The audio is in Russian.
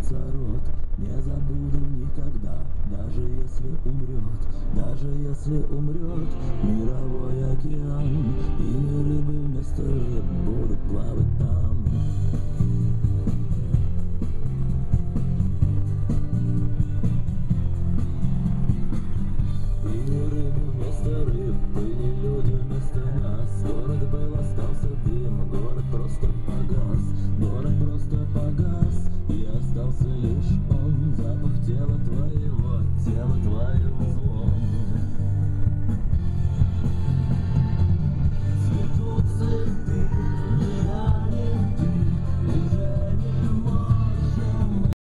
откроется рот. Не забуду никогда, даже если умрет Даже если умрет мировой океан. И не рыбы вместо рыб будут плавать там. И не рыбы вместо рыб, и не люди вместо нас. Город был, остался дым, город просто погас. Город Помнишь, он запах тела твоего, тела твоего.